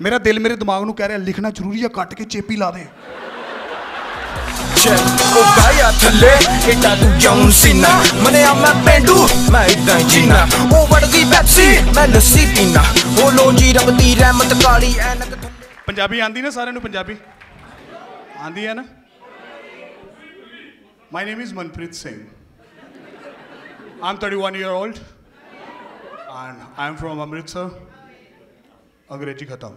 ਮੇਰਾ ਦਿਲ ਮੇਰੇ ਦਿਮਾਗ ਨੂੰ ਕਹਿ ਰਿਹਾ ਲਿਖਣਾ ਜ਼ਰੂਰੀ ਆ ਕੱਟ ਕੇ ਚੇਪੀ ਲਾ ਦੇ। ਉਹ ਗਾਇਆ ਥੱਲੇ ਏਡਾ ਤੂੰ ਜੌਨ ਸੀਨਾ। ਮਨਿਆ ਮੈਂ ਪੈਂਡੂ ਮੈਂ ਇਦਾਂ ਹੀ ਜੀਨਾ। ਉਹ ਵੜਦੀ ਪੈਪਸੀ ਮੈਂ ਲੱਸੀ ਪੀਨਾ। ਉਹ ਲੋਜੀ ਰੱਬ ਦੀ ਰਹਿਮਤ ਕਾਲੀ ਐਨਕ ਥੱਲੇ। ਪੰਜਾਬੀ ਆਂਦੀ ਨਾ ਸਾਰਿਆਂ ਨੂੰ ਪੰਜਾਬੀ? ਆਂਦੀ ਹੈ ਨਾ? My name is Manpreet Singh am 31 year old and I am from Amritsar ਅੰਗਰੇਜ਼ੀ ਖਤਮ।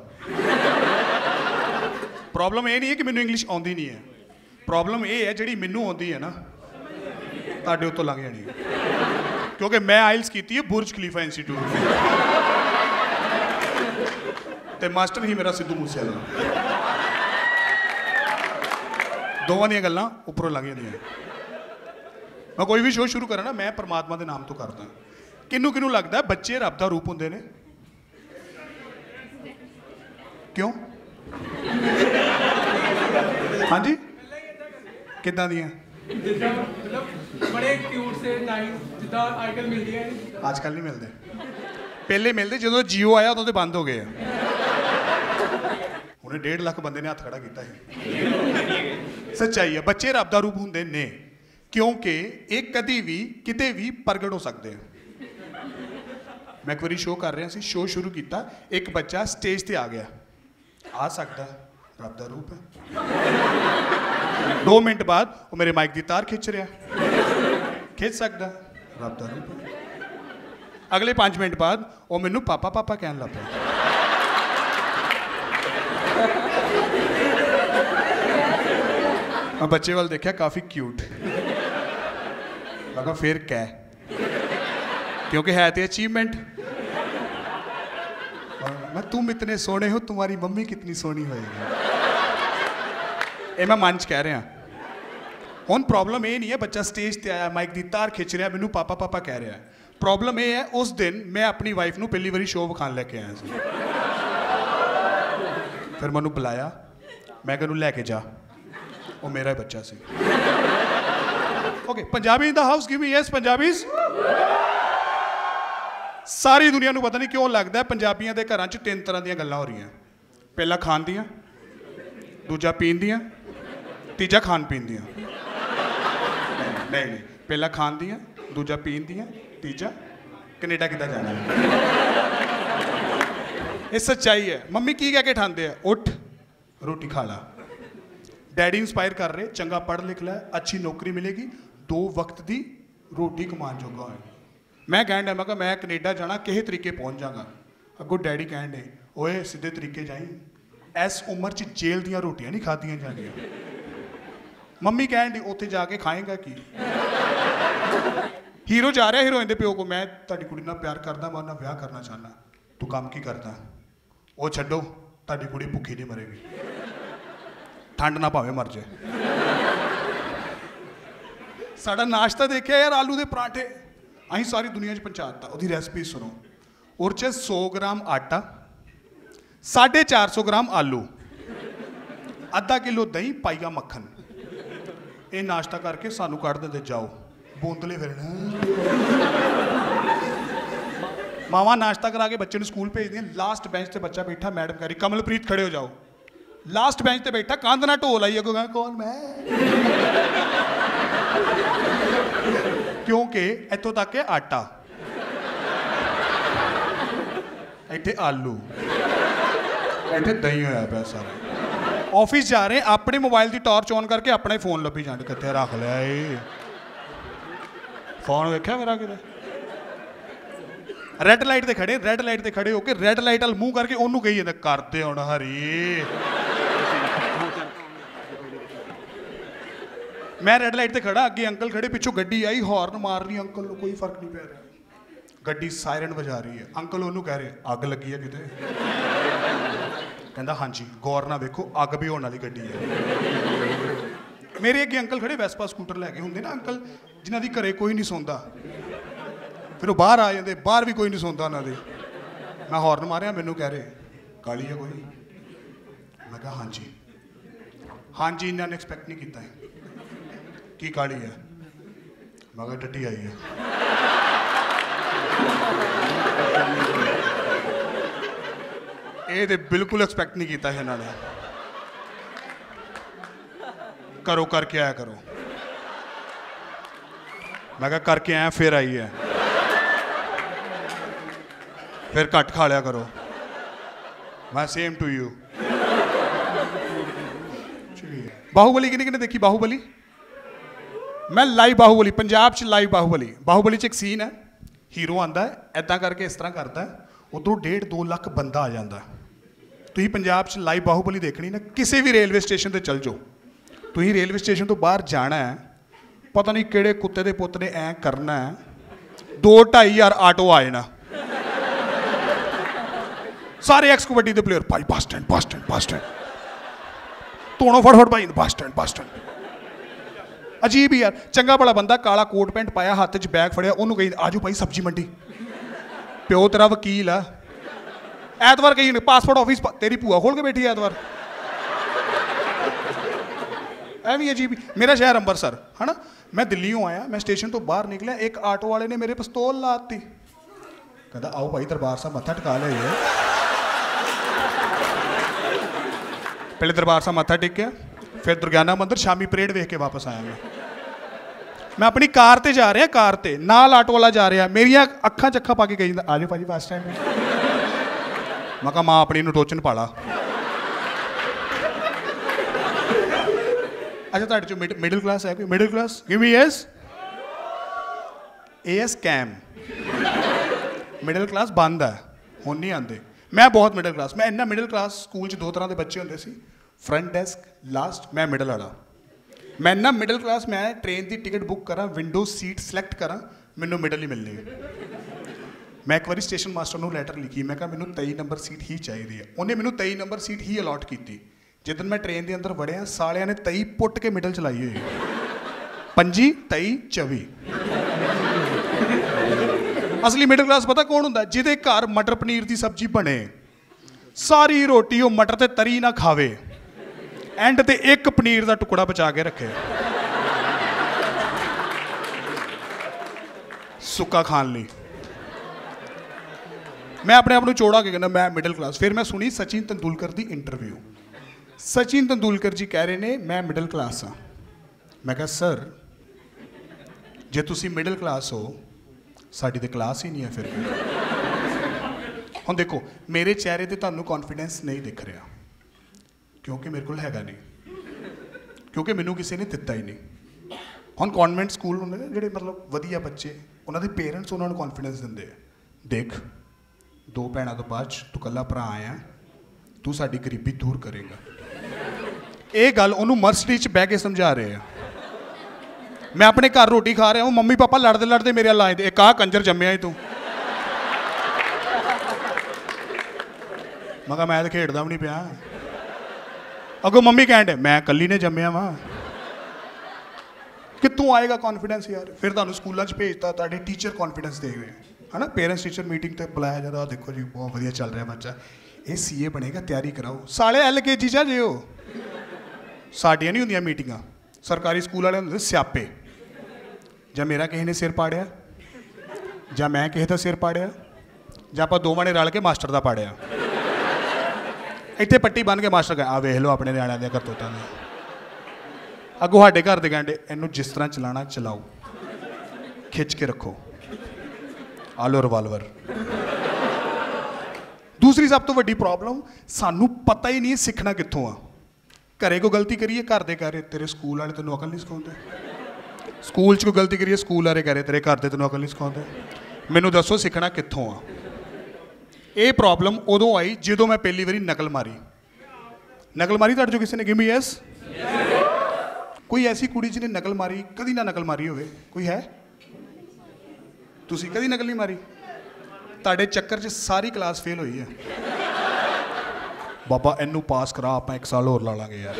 ਪ੍ਰੋਬਲਮ ਇਹ ਨਹੀਂ ਹੈ ਕਿ ਮੈਨੂੰ ਇੰਗਲਿਸ਼ ਆਉਂਦੀ ਨਹੀਂ ਹੈ। ਪ੍ਰੋਬਲਮ ਇਹ ਹੈ ਜਿਹੜੀ ਮੈਨੂੰ ਆਉਂਦੀ ਹੈ ਨਾ, ਤੁਹਾਡੇ ਉੱਤੋਂ ਲੰਘ ਜਾਣੀ ਹੈ। ਕਿਉਂਕਿ ਮੈਂ ਆਇਲਸ ਕੀਤੀ ਹੈ ਬੁਰਜ ਖਲੀਫਾ ਇੰਸਟੀਚਿਊਟ ਤੇ ਮਾਸਟਰ ਹੀ ਮੇਰਾ ਸਿੱਧੂ ਮੂਸੇਵਾਲਾ। ਦੋਵਾਂ ਦੀਆਂ ਗੱਲਾਂ ਉੱਪਰੋਂ ਲੰਘ ਜਾਂਦੀਆਂ ਮੈਂ ਕੋਈ ਵੀ ਸ਼ੋਅ ਸ਼ੁਰੂ ਕਰਾਂ ਨਾ, ਮੈਂ ਪਰਮਾਤਮਾ ਦੇ ਨਾਮ ਤੋਂ ਕਰਦਾ। ਕਿਹਨੂੰ ਕਿਹਨੂੰ ਲੱਗਦਾ ਬੱਚੇ ਰੱਬ ਦਾ ਰੂਪ ਹੁੰਦੇ ਨੇ। ਕਿਉਂ ਹਾਂਜੀ ਕਿੱਦਾਂ ਦੀਆਂ ਬੜੇ ਕਿਊਟ ਸੇ ਨਾਈਸ ਜਿੱਦਾਂ ਆਈਕਲ ਮਿਲਦੀਆਂ ਨੇ ਅੱਜ ਕੱਲ ਨਹੀਂ ਮਿਲਦੇ ਪਹਿਲੇ ਮਿਲਦੇ ਜਦੋਂ ਜੀਓ ਆਇਆ ਉਦੋਂ ਤੇ ਬੰਦ ਹੋ ਗਏ ਆ ਉਹਨੇ 1.5 ਲੱਖ ਬੰਦੇ ਨੇ ਹੱਥ ਖੜਾ ਕੀਤਾ ਸੀ ਸੱਚਾਈ ਹੈ ਬੱਚੇ ਰੱਬ ਦਾ ਰੂਪ ਹੁੰਦੇ ਨੇ ਕਿਉਂਕਿ ਇਹ ਕਦੀ ਵੀ ਕਿਤੇ ਵੀ ਪ੍ਰਗਟ ਹੋ ਸਕਦੇ ਆ ਮੈਂ ਇੱਕ ਵਾਰੀ ਸ਼ੋਅ ਕਰ ਰਿਹਾ ਸੀ ਸ਼ੋਅ ਸ਼ੁਰੂ ਕੀਤਾ ਇੱਕ ਬੱਚਾ ਸਟੇਜ ਤੇ ਆ ਗਿਆ ਆ ਸਕਦਾ ਰੱਬ ਦਾ ਰੂਪ ਹੈ। 2 ਮਿੰਟ ਬਾਅਦ ਉਹ ਮੇਰੇ ਮਾਈਕ ਦੀ ਤਾਰ ਖਿੱਚ ਰਿਹਾ। ਖਿੱਚ ਸਕਦਾ ਰੱਬ ਦਾ ਰੂਪ ਹੈ। ਅਗਲੇ 5 ਮਿੰਟ ਬਾਅਦ ਉਹ ਮੈਨੂੰ ਪਾਪਾ ਪਾਪਾ ਕਹਿਣ ਲੱਗ ਪਿਆ। ਮੈਂ ਬੱਚੇ ਵੱਲ ਦੇਖਿਆ ਕਾਫੀ ਕਿਊਟ ਲਗਾ ਫਿਰ ਕਹਿ। ਕਿਉਂਕਿ ਹੈ ਤੇ ਅਚੀਵਮੈਂਟ मैं तुम इतने सोने हो तुम्हारी मम्मी कितनी सोनी होएगी ਇਹ ਮੈਂ ਮਨ ਚ ਕਹਿ ਰਿਹਾ ਹੁਣ ਪ੍ਰੋਬਲਮ ਇਹ ਨਹੀਂ ਹੈ ਬੱਚਾ ਸਟੇਜ ਤੇ ਆਇਆ ਮਾਈਕ ਦੀ ਤਾਰ ਖਿੱਚ ਰਿਹਾ ਮੈਨੂੰ ਪਾਪਾ ਪਾਪਾ ਕਹਿ ਰਿਹਾ ਪ੍ਰੋਬਲਮ ਇਹ ਹੈ ਉਸ ਦਿਨ ਮੈਂ ਆਪਣੀ ਵਾਈਫ ਨੂੰ ਪਹਿਲੀ ਵਾਰੀ ਸ਼ੋਅ ਵਿਖਾਣ ਲੈ ਕੇ ਆਇਆ ਸੀ ਫਿਰ ਮੈਨੂੰ ਬੁਲਾਇਆ ਮੈਂ ਕਿਹਾ ਨੂੰ ਲੈ ਕੇ ਜਾ ਉਹ ਮੇਰਾ ਹੀ ਬੱਚਾ ਸੀ okay Punjabi in the house give me yes Punjabis ਸਾਰੀ ਦੁਨੀਆ ਨੂੰ ਪਤਾ ਨਹੀਂ ਕਿਉਂ ਲੱਗਦਾ ਪੰਜਾਬੀਆਂ ਦੇ ਘਰਾਂ 'ਚ ਤਿੰਨ ਤਰ੍ਹਾਂ ਦੀਆਂ ਗੱਲਾਂ ਹੋ ਰਹੀਆਂ। ਪਹਿਲਾ ਖਾਣ ਦੀਆਂ, ਦੂਜਾ ਪੀਣ ਦੀਆਂ, ਤੀਜਾ ਖਾਣ ਪੀਣ ਦੀਆਂ। ਨਹੀਂ ਨਹੀਂ, ਪਹਿਲਾ ਖਾਣ ਦੀਆਂ, ਦੂਜਾ ਪੀਣ ਦੀਆਂ, ਤੀਜਾ ਕੈਨੇਡਾ ਕਿੱਦਾਂ ਜਾਣਾ ਇਹ ਸੱਚਾਈ ਹੈ। ਮੰਮੀ ਕੀ ਕਹਿ ਕੇ ਠਾਂਦੇ ਆ? ਉੱਠ, ਰੋਟੀ ਖਾ ਲਾ। ਡੈਡੀ ਇਨਸਪਾਇਰ ਕਰ ਰਹੇ, ਚੰਗਾ ਪੜ੍ਹ ਲਿਖ ਲੈ, ਅੱਛੀ ਨੌਕਰੀ ਮਿਲੇਗੀ, ਦੋ ਵਕਤ ਦੀ ਰੋਟੀ ਕਮਾਉਣ ਜੋਗਾ ਹੋਏ। ਮੈਂ ਕਹਿਣ ਡਿਆ, ਮੈਂ ਕਿਹਾ ਮੈਂ ਕੈਨੇਡਾ ਜਾਣਾ ਕਿਸੇ ਤਰੀਕੇ ਪਹੁੰਚ ਜਾਗਾ ਅੱਗੋਂ ਡੈਡੀ ਕਹਿਣ ਡੇ ਓਏ ਸਿੱਧੇ ਤਰੀਕੇ ਜਾਈ। ਇਸ ਉਮਰ 'ਚ ਜੇਲ੍ਹ ਦੀਆਂ ਰੋਟੀਆਂ ਨਹੀਂ ਖਾਧੀਆਂ ਜਾਂਦੀਆਂ ਮੰਮੀ ਕਹਿਣ ਦੀ ਉੱਥੇ ਜਾ ਕੇ ਖਾਏਗਾ ਕੀ? ਹੀਰੋ ਜਾ ਰਿਹਾ ਹੀਰੋਇਨ ਦੇ ਪਿਓ ਕੋ ਮੈਂ ਤੁਹਾਡੀ ਕੁੜੀ ਨਾਲ ਪਿਆਰ ਕਰਦਾ, ਮੈਂ ਉਹਨਾਂ ਵਿਆਹ ਕਰਨਾ ਚਾਹੁੰਦਾ। ਤੂੰ ਕੰਮ ਕੀ ਕਰਦਾ? ਉਹ ਛੱਡੋ, ਤੁਹਾਡੀ ਕੁੜੀ ਭੁੱਖੀ ਨਹੀਂ ਮਰੇਗੀ। ਠੰਡ ਨਾ ਭਾਵੇਂ ਮਰ ਜਾਏ। ਸਾਡਾ ਨਾਸ਼ਤਾ ਦੇਖਿਆ ਯਾਰ, ਆਲੂ ਦੇ ਪਰਾਂਠੇ। ਅਸੀਂ ਸਾਰੀ ਦੁਨੀਆ 'ਚ ਪਹੁੰਚਾਤਾ ਉਹਦੀ ਰੈਸਪੀ ਸੁਣੋ ਉਹਦੇ 'ਚ 100 ਗ੍ਰਾਮ ਆਟਾ 450 ਗ੍ਰਾਮ ਆਲੂ ਅੱਧਾ ਕਿਲੋ ਦਹੀਂ ਪਾਈਆ ਮੱਖਣ ਇਹ ਨਾਸ਼ਤਾ ਕਰਕੇ ਸਾਨੂੰ ਕੱਢ ਦਿੰਦੇ ਜਾਓ ਬੂੰਦਲੇ ਫਿਰਨਾ ਮਾਵਾ ਨਾਸ਼ਤਾ ਕਰਾ ਕੇ ਬੱਚੇ ਨੂੰ ਸਕੂਲ ਭੇਜਦੀਆਂ ਲਾਸਟ ਬੈਂਚ ਤੇ ਬੱਚਾ ਬੈਠਾ ਮੈਡਮ ਕਹ ਰਹੀ ਕਮਲਪ੍ਰੀਤ ਖੜੇ ਹੋ ਜਾਓ ਲਾਸਟ ਬੈਂਚ ਤੇ ਬੈਠਾ ਕੰਧ ਨਾਲ ਢੋਲ ਆਈ ਅੱਗੋਂ ਕਹਿੰਦਾ ਕੌਣ ਮੈਂ ਕਿਉਂਕਿ ਇੱਥੋਂ ਤੱਕ ਹੈ ਆਟਾ। ਇੱਥੇ ਆਲੂ। ਇੱਥੇ ਦਹੀਂ ਹੋਇਆ ਪਿਆ ਸਾਰਾ। ਆਫਿਸ ਜਾ ਰਹੇ, ਆਪਣੇ ਮੋਬਾਈਲ ਦੀ ਟਾਰਚ ਔਨ ਕਰਕੇ ਆਪਣਾ ਹੀ ਫੋਨ ਲੱਭੀ ਜਾਂਦੇ ਕਿੱਥੇ ਰੱਖ ਲਿਆ ਏ। ਫੋਨ ਵੇਖਿਆ ਮੇਰਾ ਕਿਤੇ? ਰੈੱਡ ਲਾਈਟ ਤੇ ਖੜੇ ਰੈੱਡ ਲਾਈਟ ਤੇ ਖੜੇ ਹੋ ਕੇ ਰੈੱਡ ਲਾਈਟ ਵਾਲ ਮੂੰਹ ਕਰਕੇ ਉਹਨੂੰ ਕਹੀ ਜਾਂਦਾ, ਕਰਦੇ ਹੁਣ ਹਰੀ। ਮੈਂ ਰੈੱਡ ਲਾਈਟ ਤੇ ਖੜਾ, ਅੱਗੇ ਅੰਕਲ ਖੜੇ, ਪਿੱਛੋਂ ਗੱਡੀ ਆਈ ਹਾਰਨ ਮਾਰ ਰਹੀ ਅੰਕਲ ਨੂੰ ਕੋਈ ਫ਼ਰਕ ਨਹੀਂ ਪੈ ਰਿਹਾ। ਗੱਡੀ ਸਾਇਰਨ ਵਜਾ ਰਹੀ ਹੈ। ਅੰਕਲ ਉਹਨੂੰ ਕਹਿ ਰਹੇ, ਅੱਗ ਲੱਗੀ ਹੈ ਕਿਤੇ? ਕਹਿੰਦਾ, ਹਾਂਜੀ, ਗੌਰ ਨਾਲ ਵੇਖੋ, ਅੱਗ ਵੀ ਹੋਣ ਵਾਲੀ ਗੱਡੀ ਹੈ। ਮੇਰੇ ਅੱਗੇ ਅੰਕਲ ਖੜੇ ਵੈਸਪਾ ਸਕੂਟਰ ਲੈ ਕੇ ਹੁੰਦੇ ਨਾ ਅੰਕਲ, ਜਿਨ੍ਹਾਂ ਦੀ ਘਰੇ ਕੋਈ ਨਹੀਂ ਸੌਂਦਾ। ਫਿਰ ਉਹ ਬਾਹਰ ਆ ਜਾਂਦੇ, ਬਾਹਰ ਵੀ ਕੋਈ ਨਹੀਂ ਸੌਂਦਾ ਉਹਨਾਂ ਦੇ। ਮੈਂ ਹਾਰਨ ਮਾਰਿਆ, ਮੈਨੂੰ ਕਹਿ ਰਹੇ, ਕਾਲੀ ਹੈ ਕੋਈ? ਮੈਂ ਕਿਹਾ, ਹਾਂਜੀ। ਹਾਂਜੀ, ਇਹਨਾਂ ਨੇ ਐਕਸਪੈਕਟ ਨਹੀਂ ਕੀਤਾ ਹੈ ਕੀ ਕਾਲੀ ਹੈ? ਮੈਂ ਕਿਹਾ ਟੱਟੀ ਆਈ ਹੈ। ਇਹ ਤੇ ਬਿਲਕੁਲ ਐਕਸਪੈਕਟ ਨਹੀਂ ਕੀਤਾ ਸੀ ਇਹਨਾਂ ਨੇ। ਕਰੋ ਕਰਕੇ ਆਇਆ ਕਰੋ। ਮੈਂ ਕਿਹਾ ਕਰਕੇ ਆਇਆ, ਫਿਰ ਆਈ ਹੈ। ਫਿਰ ਘੱਟ ਖਾ ਲਿਆ ਕਰੋ। ਮੈਂ ਸੇਮ ਟੂ ਯੂ ਬਾਹੂਬਲੀ ਕਿਹਨੇ ਕਿਹਨੇ ਦੇਖੀ? ਬਾਹੂਬਲੀ? ਮੈਂ ਲਾਈਵ ਬਾਹੂਬਲੀ, ਪੰਜਾਬ 'ਚ ਲਾਈਵ ਬਾਹੂਬਲੀ। ਬਾਹੂਬਲੀ 'ਚ ਇੱਕ ਸੀਨ ਹੈ। ਹੀਰੋ ਆਂਦਾ ਹੈ ਐਦਾਂ ਕਰਕੇ ਇਸ ਤਰ੍ਹਾਂ ਕਰਦਾ ਉਧਰੋਂ 1.5 2 ਲੱਖ ਬੰਦਾ ਆ ਜਾਂਦਾ ਤੁਸੀਂ ਪੰਜਾਬ 'ਚ ਲਾਈਵ ਬਾਹੂਬਲੀ ਦੇਖਣੀ ਨਾ, ਕਿਸੇ ਵੀ ਰੇਲਵੇ ਸਟੇਸ਼ਨ ਤੇ ਚੱਲ ਜਾਓ। ਤੁਸੀਂ ਰੇਲਵੇ ਸਟੇਸ਼ਨ ਤੋਂ ਬਾਹਰ ਜਾਣਾ ਹੈ, ਪਤਾ ਨਹੀਂ ਕਿਹੜੇ ਕੁੱਤੇ ਦੇ ਪੁੱਤ ਨੇ ਐ ਕਰਨਾ ਹੈ 2 ਹਜ਼ਾਰ ਆਟੋ ਆਏ ਨਾ ਸਾਰੇ ਐਕਸ ਕਬੱਡੀ ਦੇ ਪਲੇਅਰ ਭਾਈ bus stand bus stand bus stand ਤੋਣੋ ਫਟਫਟ ਭਾਈ ਬੱਸ ਸਟੈਂਡ ਬੱਸ ਸਟੈਂਡ ਅਜੀਬ ਹੀ ਯਾਰ, ਚੰਗਾ ਭਲਾ ਬੰਦਾ ਕਾਲਾ ਕੋਟ ਪੈਂਟ ਪਾਇਆ, ਹੱਥ 'ਚ ਬੈਗ ਫੜਿਆ, ਉਹਨੂੰ ਕਹੀ ਆਜੋ ਭਾਈ ਸਬਜ਼ੀ ਮੰਡੀ। ਪਿਓ ਤੇਰਾ ਵਕੀਲ ਆ। ਐਤਵਾਰ ਕਹੀ ਪਾਸਪੋਰਟ ਆਫਿਸ ਤੇਰੀ ਭੂਆ ਖੋਲ ਕੇ ਬੈਠੀ ਐਤਵਾਰ। ਐਵੇਂ ਅਜੀਬ ਹੀ। ਮੇਰਾ ਸ਼ਹਿਰ ਅੰਮ੍ਰਿਤਸਰ ਹਨਾ? ਮੈਂ ਦਿੱਲੀੋਂ ਆਇਆ, ਮੈਂ ਸਟੇਸ਼ਨ ਤੋਂ ਬਾਹਰ ਨਿਕਲਿਆ, ਇੱਕ ਆਟੋ ਵਾਲੇ ਨੇ ਮੇਰੇ ਪਿਸਤੌਲ ਲਾਤੀ ਕਹਿੰਦਾ, ਆਓ ਭਾਈ, ਦਰਬਾਰ ਸਾਹਿਬ ਮੱਥਾ ਟਿਕਾ ਲਿਆ ਪਹਿਲੇ ਦਰਬਾਰ ਸਾਹਿਬ ਮੱਥਾ ਟੇਕਿਆ। ਫਿਰ ਦੁਰਗਿਆਨਾ ਮੰਦਿਰ ਸ਼ਾਮੀ ਪਰੇਡ ਵੇਖ ਕੇ ਵਾਪਸ ਆਇਆ ਮੈਂ। ਮੈਂ ਆਪਣੀ ਕਾਰ ਤੇ ਜਾ ਰਿਹਾ, ਕਾਰ ਤੇ। ਨਾਲ ਆਟੋ ਵਾਲਾ ਜਾ ਰਿਹਾ। ਮੇਰੀਆਂ ਅੱਖਾਂ ਚੱਖਾਂ ਪਾ ਕੇ ਕਹੀ ਜਾਂਦਾ, ਆਜੋ ਭਾਜੀ ਫਸਟ ਟਾਈਮ ਮੈਂ ਕਿਹਾ, ਮਾਂ, ਆਪਣੀ ਨੂੰ ਟੋਚਨ ਪਾਲਾ। ਅੱਛਾ, ਤੁਹਾਡੇ ਚੋਂ ਮਿਡਲ ਕਲਾਸ ਹੈ ਕੋਈ? ਮਿਡਲ ਕਲਾਸ ਗਿਵ ਮੀ ਐਸ ਏਐਸ ਕੈਮ ਮਿਡਲ ਕਲਾਸ ਬੰਦ ਹੈ। ਹੁਣ ਨਹੀਂ ਆਉਂਦੇ। ਮੈਂ ਬਹੁਤ ਮਿਡਲ ਕਲਾਸ ਮੈਂ ਇੰਨਾ ਮਿਡਲ ਕਲਾਸ ਸਕੂਲ 'ਚ ਦੋ ਤਰ੍ਹਾਂ ਦੇ ਬੱਚੇ ਹੁੰਦੇ ਸੀ। ਫਰੰਟ ਡੈਸਕ ਲਾਸਟ ਮੈਂ ਮਿਡਲ ਵਾਲਾ। ਮੈਂ ਨਾ ਮਿਡਲ ਕਲਾਸ ਮੈਂ ਟ੍ਰੇਨ ਦੀ ਟਿਕਟ ਬੁੱਕ ਕਰਾਂ ਵਿੰਡੋ ਸੀਟ ਸਿਲੈਕਟ ਕਰਾਂ, ਮੈਨੂੰ ਮਿਡਲ ਹੀ ਮਿਲਣੀ ਹੈ। ਮੈਂ ਇੱਕ ਵਾਰੀ ਸਟੇਸ਼ਨ ਮਾਸਟਰ ਨੂੰ ਲੈਟਰ ਲਿਖੀ, ਮੈਂ ਕਿਹਾ ਮੈਨੂੰ 23 ਨੰਬਰ ਸੀਟ ਹੀ ਚਾਹੀਦੀ ਹੈ। ਉਹਨੇ ਮੈਨੂੰ 23 ਨੰਬਰ ਸੀਟ ਹੀ ਅਲਾਟ ਕੀਤੀ। ਜਦੋਂ ਮੈਂ ਟ੍ਰੇਨ ਦੇ ਅੰਦਰ ਵੜਿਆ, ਸਾਲਿਆਂ ਨੇ 23 ਪੁੱਟ ਕੇ ਮਿਡਲ ਚਲਾਈ ਹੋਈ ਪੰਜੀ 23 24 ਅਸਲੀ ਮਿਡਲ ਕਲਾਸ ਪਤਾ ਕੌਣ ਹੁੰਦਾ? ਜਿਹਦੇ ਘਰ ਮਟਰ ਪਨੀਰ ਦੀ ਸਬਜ਼ੀ ਬਣੇ। ਸਾਰੀ ਰੋਟੀ ਉਹ ਮਟਰ ਤੇ ਤਰੀ ਨਾ ਖਾਵੇ। ਐਂਡ ਤੇ ਇੱਕ ਪਨੀਰ ਦਾ ਟੁਕੜਾ ਬਚਾ ਕੇ ਰੱਖੇ ਸੁੱਕਾ ਖਾਣ ਲਈ। ਮੈਂ ਆਪਣੇ ਆਪ ਨੂੰ ਚੋੜਾ ਕੇ ਕਹਿੰਦਾ, ਮੈਂ ਮਿਡਲ ਕਲਾਸ ਫਿਰ ਮੈਂ ਸੁਣੀ ਸਚਿਨ ਤੰਦੂਲਕਰ ਦੀ ਇੰਟਰਵਿਊ ਸਚਿਨ ਤੰਦੂਲਕਰ ਜੀ ਕਹਿ ਰਹੇ ਨੇ, ਮੈਂ ਮਿਡਲ ਕਲਾਸ ਹਾਂ। ਮੈਂ ਕਿਹਾ ਸਰ ਜੇ ਤੁਸੀਂ ਮਿਡਲ ਕਲਾਸ ਹੋ, ਸਾਡੀ ਤੇ ਕਲਾਸ ਹੀ ਨਹੀਂ ਹੈ ਫਿਰ ਹੁਣ ਦੇਖੋ, ਮੇਰੇ ਚਿਹਰੇ ਤੇ ਤੁਹਾਨੂੰ ਕੌਨਫੀਡੈਂਸ ਨਹੀਂ ਦਿਖ ਰਿਹਾ। ਕਿਉਂਕਿ ਮੇਰੇ ਕੋਲ ਹੈਗਾ ਨਹੀਂ। ਕਿਉਂਕਿ ਮੈਨੂੰ ਕਿਸੇ ਨੇ ਦਿੱਤਾ ਹੀ ਨਹੀਂ। ਹੁਣ ਕਨਵੈਂਟ ਸਕੂਲ ਹੁੰਦੇ ਨੇ ਜਿਹੜੇ ਮਤਲਬ ਵਧੀਆ ਬੱਚੇ, ਉਹਨਾਂ ਦੇ ਪੇਰੈਂਟਸ ਉਹਨਾਂ ਨੂੰ ਕੌਨਫੀਡੈਂਸ ਦਿੰਦੇ ਆ। ਦੇਖ, ਦੋ ਭੈਣਾਂ ਤੋਂ ਬਾਅਦ 'ਚ ਤੂੰ ਕੱਲਾ ਭਰਾ ਆਇਆ, ਤੂੰ ਸਾਡੀ ਗਰੀਬੀ ਦੂਰ ਕਰੇਗਾ। ਇਹ ਗੱਲ ਉਹਨੂੰ ਮਰਸਡੀ 'ਚ ਬਹਿ ਕੇ ਸਮਝਾ ਰਹੇ ਆ। ਮੈਂ ਆਪਣੇ ਘਰ ਰੋਟੀ ਖਾ ਰਿਹਾ ਹਾਂ ਮੰਮੀ ਪਾਪਾ ਲੜਦੇ ਲੜਦੇ ਮੇਰੇ ਵੱਲ ਆਏ ਤੇ ਇੱਕ ਆਹ ਕੰਜਰ ਜੰਮਿਆ ਏ ਤੂੰ। ਮੈਂ ਕਿਹਾ ਮੈਂ ਤਾਂ ਖੇਡਦਾ ਵੀ ਨਹੀਂ ਪਿਆ। ਅੱਗੋਂ ਮੰਮੀ ਕਹਿੰਦੇ ਮੈਂ ਇਕੱਲੀ ਨੇ ਜੰਮਿਆ ਵਾਂ ਕਿੱਥੋਂ ਆਏਗਾ ਕੌਨਫੀਡੈਂਸ ਯਾਰ ਫਿਰ ਤੁਹਾਨੂੰ ਸਕੂਲਾਂ 'ਚ ਭੇਜਤਾ ਤੁਹਾਡੇ ਟੀਚਰ ਕੌਨਫੀਡੈਂਸ ਦੇ ਗਏ ਹਨਾ ਪੇਰੈਂਟਸ ਟੀਚਰ ਮੀਟਿੰਗ ਤੇ ਬੁਲਾਇਆ ਜਾਂਦਾ ਆਹ ਦੇਖੋ ਜੀ ਬਹੁਤ ਵਧੀਆ ਚੱਲ ਰਿਹਾ ਬੱਚਾ ਇਹ ਸੀਏ ਬਣੇਗਾ ਤਿਆਰੀ ਕਰਾਓ ਸਾਲੇ ਐਲਕੇਜੀ ਜਾ ਜਿਓ ਸਾਡੀਆਂ ਨਹੀਂ ਹੁੰਦੀਆਂ ਮੀਟਿੰਗਾਂ ਸਰਕਾਰੀ ਸਕੂਲ ਵਾਲੇ ਹੁੰਦੇ ਸਿਆਪੇ ਜਾਂ ਮੇਰਾ ਕਿਸੇ ਨੇ ਸਿਰ ਪਾੜਿਆ ਜਾਂ ਮੈਂ ਕਿਸੇ ਦਾ ਸਿਰ ਪਾੜਿਆ ਜਾਂ ਆਪਾਂ ਦੋਵਾਂ ਨੇ ਰਲ ਕੇ ਮਾਸਟਰ ਦਾ ਪਾੜਿਆ ਇੱਥੇ ਪੱਟੀ ਬੰਨ ਕੇ ਮਾਸਟਰ ਕਹੇ ਆ ਵੇਖ ਲਓ ਆਪਣੇ ਨਿਆਣਿਆਂ ਦੀਆਂ ਕਰਤੂਤਾਂ ਨੇ। ਅੱਗੋਂ ਸਾਡੇ ਘਰ ਦੇ ਕਹਿੰਦੇ, ਇਹਨੂੰ ਜਿਸ ਤਰ੍ਹਾਂ ਚਲਾਣਾ ਚਲਾਓ। ਖਿੱਚ ਕੇ ਰੱਖੋ। ਆ ਲਓ ਰਿਵਾਲਵਰ ਦੂਸਰੀ ਸਭ ਤੋਂ ਵੱਡੀ ਪ੍ਰੋਬਲਮ ਸਾਨੂੰ ਪਤਾ ਹੀ ਨਹੀਂ ਸਿੱਖਣਾ ਕਿੱਥੋਂ ਆ। ਘਰੇ ਕੋ ਗਲਤੀ ਕਰੀਏ, ਘਰ ਦੇ ਕਰੇ ਤੇਰੇ ਸਕੂਲ ਵਾਲੇ ਤੈਨੂੰ ਅਕਲ ਨਹੀਂ ਸਿਖਾਉਂਦੇ। ਸਕੂਲ 'ਚ ਕੋਈ ਗਲਤੀ ਕਰੀਏ, ਸਕੂਲ ਵਾਲੇ ਕਰੇ ਤੇਰੇ ਘਰ ਦੇ ਤੈਨੂੰ ਅਕਲ ਨਹੀਂ ਸਿਖਾਉਂਦੇ। ਮੈਨੂੰ ਦੱਸੋ ਸਿੱਖਣਾ ਕਿੱਥੋਂ ਆ? ਇਹ ਪ੍ਰੋਬਲਮ ਉਦੋਂ ਆਈ ਜਦੋਂ ਮੈਂ ਪਹਿਲੀ ਵਾਰੀ ਨਕਲ ਮਾਰੀ। ਨਕਲ ਮਾਰੀ ਤੁਹਾਡੇ ਜੋ ਕਿਸੇ ਨੇ? ਗਿਮੀ ਯੈਸ ਕੋਈ ਐਸੀ ਕੁੜੀ ਜਿਹਨੇ ਨਕਲ ਮਾਰੀ, ਕਦੀ ਨਾ ਨਕਲ ਮਾਰੀ ਹੋਵੇ। ਕੋਈ ਹੈ? ਤੁਸੀਂ ਕਦੀ ਨਕਲ ਨਹੀਂ ਮਾਰੀ? ਤੁਹਾਡੇ ਚੱਕਰ 'ਚ ਸਾਰੀ ਕਲਾਸ ਫੇਲ ਹੋਈ ਹੈ। ਬਾਬਾ, ਇਹਨੂੰ ਪਾਸ ਕਰਾ, ਆਪਾਂ ਇੱਕ ਸਾਲ ਹੋਰ ਲਾ ਲਾਂਗੇ ਯਾਰ।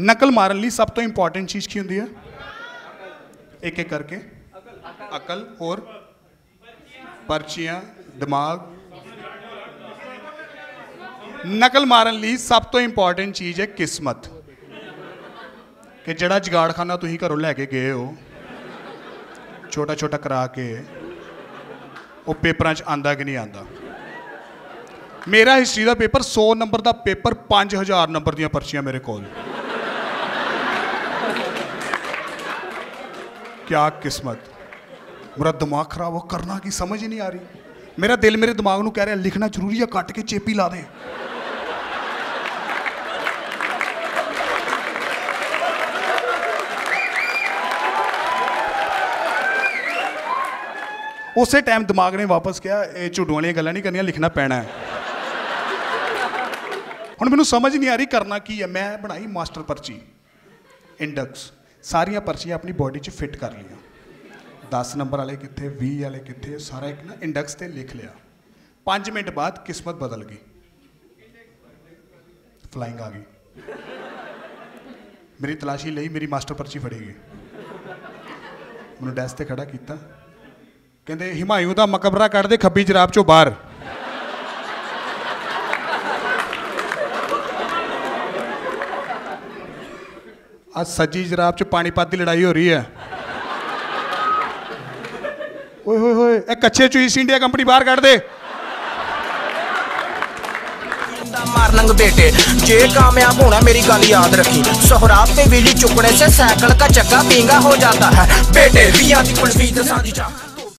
ਨਕਲ ਮਾਰਨ ਲਈ ਸਭ ਤੋਂ ਇੰਪੋਰਟੈਂਟ ਚੀਜ਼ ਕੀ ਹੁੰਦੀ ਹੈ? ਇੱਕ ਇੱਕ ਕਰਕੇ। ਅਕਲ। ਹੋਰ? ਪਰਚੀਆਂ। ਦਿਮਾਗ ਨਕਲ ਮਾਰਨ ਲਈ ਸਭ ਤੋਂ ਇੰਪੋਰਟੈਂਟ ਚੀਜ਼ ਹੈ ਕਿਸਮਤ ਕਿ ਜਿਹੜਾ ਜਗਾੜਖਾਨਾ ਤੁਸੀਂ ਘਰੋਂ ਲੈ ਕੇ ਗਏ ਹੋ ਛੋਟਾ ਛੋਟਾ ਕਰਾ ਕੇ ਉਹ ਪੇਪਰਾਂ 'ਚ ਆਂਦਾ ਕਿ ਨਹੀਂ ਆਂਦਾ ਮੇਰਾ ਹਿਸਟਰੀ ਦਾ ਪੇਪਰ 100 ਨੰਬਰ ਦਾ ਪੇਪਰ 5000 ਨੰਬਰ ਦੀਆਂ ਪਰਚੀਆਂ ਮੇਰੇ ਕੋਲ क्या किस्मत मेरा दिमाग खराब हो करना की समझ ही नहीं आ रही ਮੇਰਾ ਦਿਲ ਮੇਰੇ ਦਿਮਾਗ ਨੂੰ ਕਹਿ ਰਿਹਾ, ਲਿਖਣਾ ਜ਼ਰੂਰੀ ਆ, ਕੱਟ ਕੇ ਚੇਪੀ ਲਾ ਦੇ। ਉਸੇ ਟਾਈਮ ਦਿਮਾਗ ਨੇ ਵਾਪਸ ਕਿਹਾ, ਇਹ ਝੁੱਡੂ ਵਾਲੀਆਂ ਗੱਲਾਂ ਨਹੀਂ ਕਰਨੀਆਂ, ਲਿਖਣਾ ਪੈਣਾ ਹੈ। ਹੁਣ ਮੈਨੂੰ ਸਮਝ ਨਹੀਂ ਆ ਰਹੀ ਕਰਨਾ ਕੀ ਹੈ। ਮੈਂ ਬਣਾਈ ਮਾਸਟਰ ਪਰਚੀ, ਇੰਡੈਕਸ, ਸਾਰੀਆਂ ਪਰਚੀਆਂ ਆਪਣੀ ਬਾਡੀ 'ਚ ਫਿੱਟ ਕਰ ਲਈਆਂ। 10 ਨੰਬਰ ਵਾਲੇ ਕਿੱਥੇ 20 ਵਾਲੇ ਕਿੱਥੇ, ਸਾਰਾ ਇੱਕ ਨਾ ਇੰਡੈਕਸ ਤੇ ਲਿਖ ਲਿਆ। 5 ਮਿੰਟ ਬਾਅਦ ਕਿਸਮਤ ਬਦਲ ਗਈ। ਫਲਾਈਂਗ ਆ ਗਈ। ਮੇਰੀ ਤਲਾਸ਼ੀ ਲਈ ਮੇਰੀ ਮਾਸਟਰ ਪਰਚੀ ਫੜੀ ਗਈ। ਮੈਨੂੰ ਡੈਸਕ ਤੇ ਖੜਾ ਕੀਤਾ। ਕਹਿੰਦੇ, ਹਿਮਾਯੂ ਦਾ ਮਕਬਰਾ ਕੱਢ ਦੇ ਖੱਬੀ ਜਰਾਬ ਚੋਂ ਬਾਹਰ। ਅੱਜ ਸੱਜੀ ਜਰਾਬ ਚ ਪਾਣੀਪਤ ਦੀ ਲੜਾਈ ਹੋ ਰਹੀ ਹੈ। ਓਏ ਹੋਏ ਹੋਏ, ਇਹ ਕੱਚੇ ਚੂਈ ਸਿੰਡੀਆ ਕੰਪਨੀ ਬਾਹਰ ਕੱਢ ਦੇ। ਮਾਰਨੰਗ ਬੇਟੇ, ਜੇ ਕਾਮਯਾਬ ਹੋਣਾ ਮੇਰੀ ਗੱਲ ਯਾਦ ਰੱਖੀ। ਸਹਰਾਬ ਤੇ ਬਿਜਲੀ ਚੁੱਕਣੇ ਸੇ ਸਾਈਕਲ ਦਾ ਚੱਕਾ ਪਿੰਗਾ ਹੋ ਜਾਂਦਾ ਹੈ। ਬੇਟੇ ਵੀਆਂ ਦੀ ਕੁਲਵੀਰ ਸਾਂਝੀ ਚਾ